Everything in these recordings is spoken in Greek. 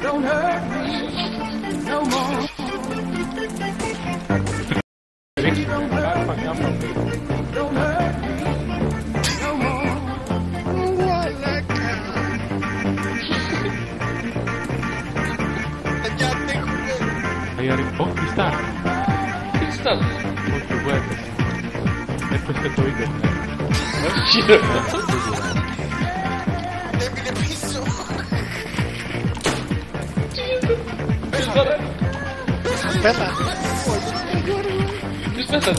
Don't hurt me no more. Don't hurt me. Don't hurt me no more. Ooh, I like that. Hay algo. Oh, está. Está. Muito bem. Depois que eu tô indo. Mentira. despertar. Despertando.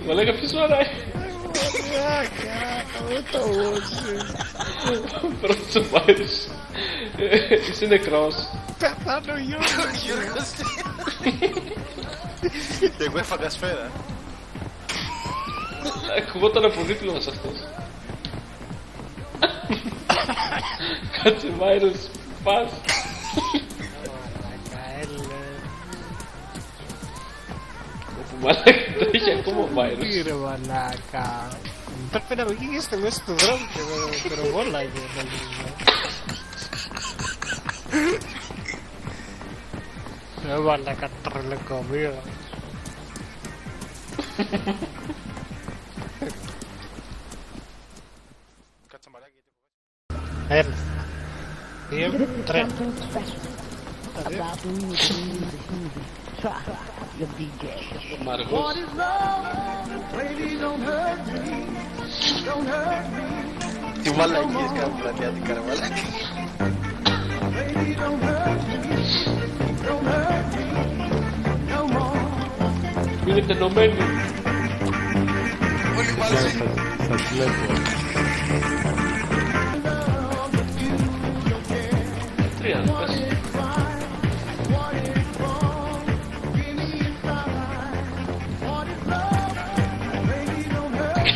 O colega fez chorar. Ah, caraca, muito louco. Pronto, mais. Eh, isso é necrosso. Tá no Yuri. Yuri, gostei. Pegou e fagasfeira. Né? Εγώ έφαγα σφαίρα. Ακουγόταν από δίπλα μας αυτός. Κάτσε Μάιρος. Πας. Όπου μαλάκα το έχει ακόμα ο Μάιρος. Τι ρε μαλάκα. Πρέπει να βγήκες μέσα του δρόμου και με πυροβόλαγε. Ρε μαλάκα τρελοκομείο. Κάτσε μαλάκι. Baby, don't hurt me. Don't hurt me no more. Μείνετε ενωμένοι. Όλοι Γεια μαζί. σας, σας βλέπω. entre aspas.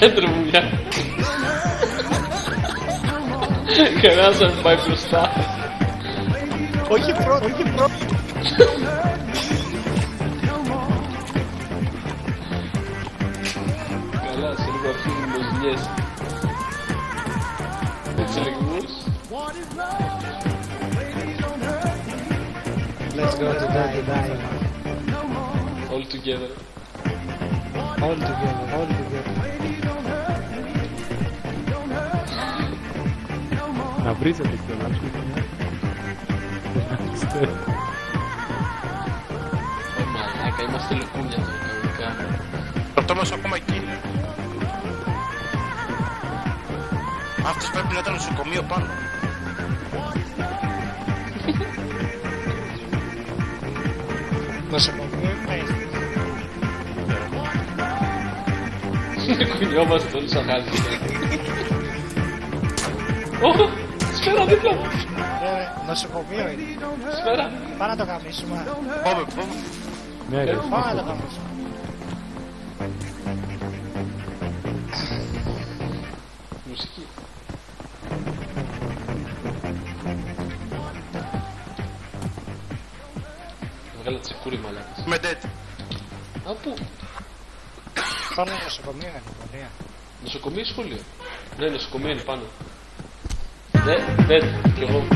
Cadre mulher. Criança vai pro saco. Hoje pronto, que pronto. Yes. It's like this. Let's go to die, die. All together. All together, all together. Να βρίζετε κιόλας. Είστε- Ω μαλάκα, είμαστε λοκούνια τώρα κανονικά. Το πτώμα σου ακόμα εκεί είναι. Αυτός πρέπει να ήταν νοσοκομείο πάνω. Νοσοκομείο, ναι. Κουνιόμαστε όλοι σαν χάζι. Ω, σφαίρα δίπλα μου. Ρε, ρε, νοσοκομείο είναι. Σφαίρα. Πάμε να το καμίσουμε. Πάμε, πάμε. Ναι, ρε, Πάμε να το καμίσουμε. Βγάλα τσεκούρι μαλάκας. Με dead. Α, πού; Πάμε νοσοκομείο είναι. Ωραία. Νοσοκομείο ή σχολείο; Ναι, νοσοκομείο είναι πάνω. Ναι, ναι, κι εγώ.